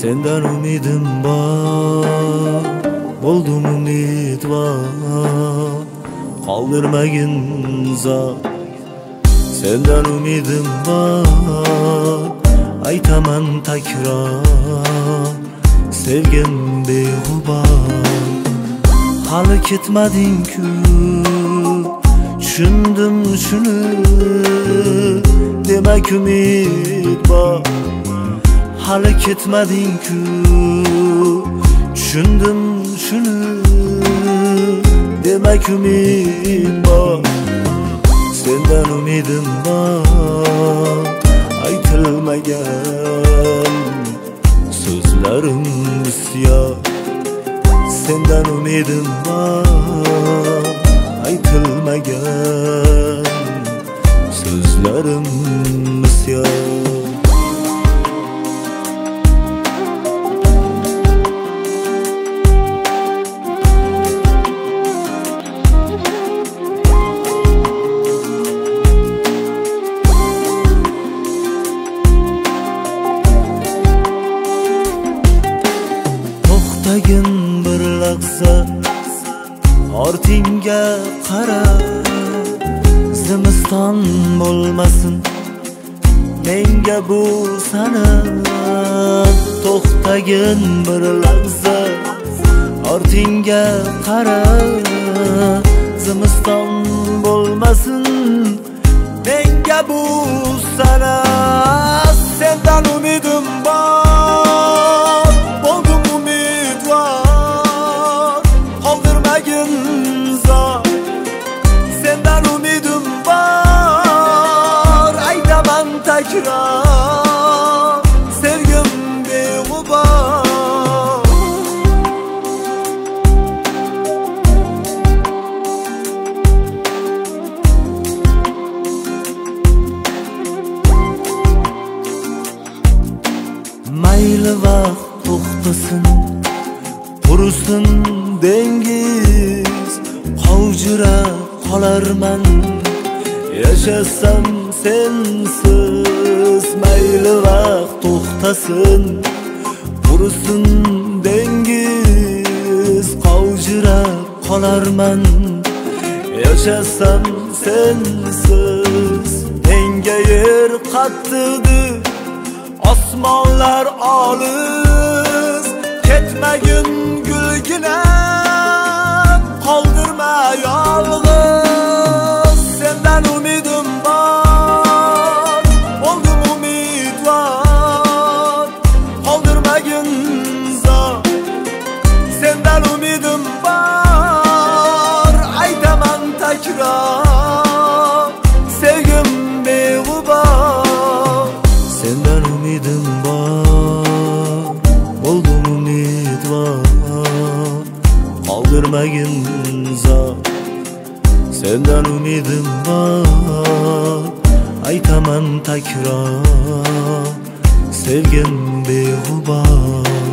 Senden umidim var Buldum umid var. Kaldırmayın zat Senden umidim var Aytaman takrar Sevgim behubar Halı ketmedin ki Düşündüm şunu Demek ümit var Halı ketmedin ki. Düşündüm şunu Demek ümit var. Senden umidim var Aytılmagan Sözlerim isyan Senden umidim var. Aytılmagan Sözlerim isyan tagin bir lahza. Ortingga qara zimiston bo'lmasin. Menga bu sanat to'xtagin bir lahza. Ortingga qara zimiston bo'lmasin. Menga bu sanat sendan umidim vaqt to'xtasin Qurisin dengiz Qovjirab qolarman Yashasam sensiz Mayli vaqt to'xtasin Qurisin dengiz Qovjirab qolarman Yashasam sensiz Menga yer qattiqdir Osmonlar olis Kaldırmayın zat Senden umidim var Aytaman takrar. Sevgim behubar